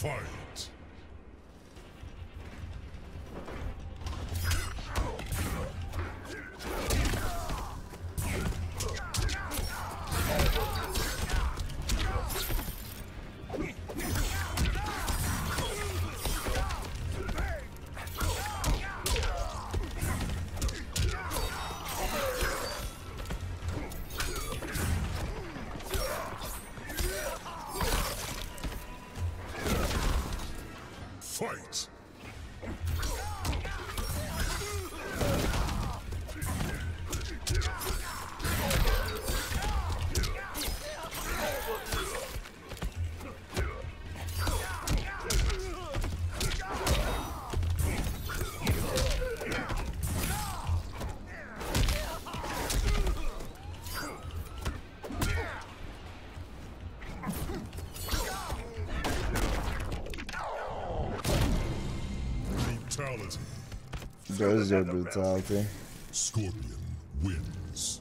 Fight. Fight. Brutality. There's your brutality. Scorpion wins.